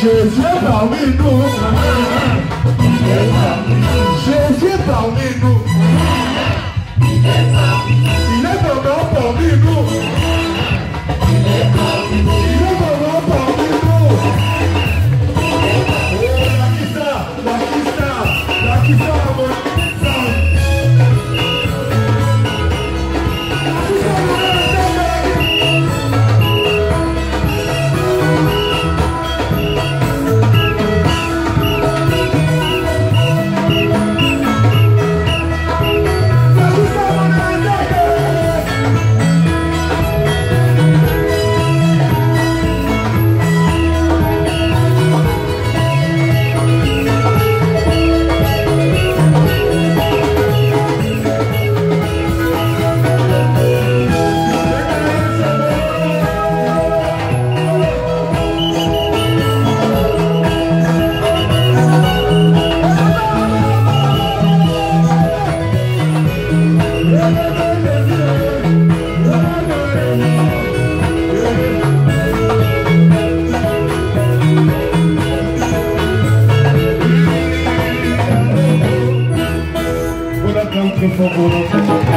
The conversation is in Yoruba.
ṣèṣe tàbí dùn. que fogo